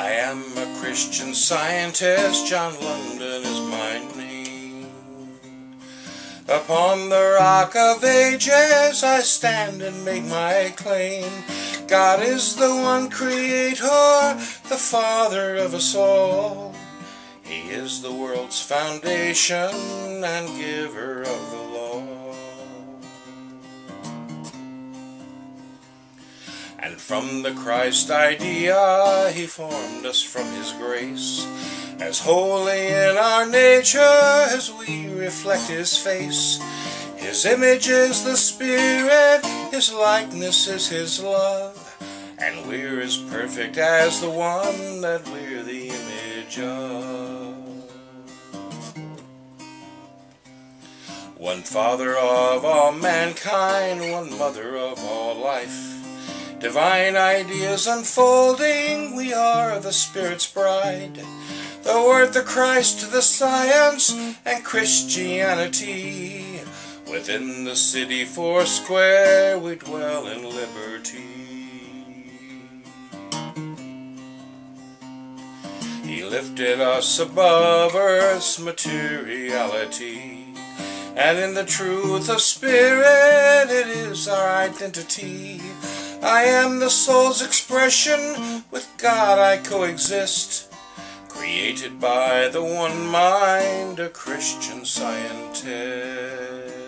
am a Christian scientist, John London is my name. Upon the rock of ages I stand and make my claim. God is the one creator, the father of us all. He is the world's foundation and giver of the And from the Christ idea he formed us from his grace, as holy in our nature as we reflect his face. His image is the Spirit, his likeness is his love, and we're as perfect as the one that we're the image of. One Father of all mankind, one Mother of all life. Divine ideas unfolding, we are the Spirit's bride. The Word, the Christ, the science, and Christianity. Within the city four square, we dwell in liberty. He lifted us above earth's materiality. And in the truth of spirit, it is our identity. I am the soul's expression, with God I coexist. Created by the one mind, a Christian scientist.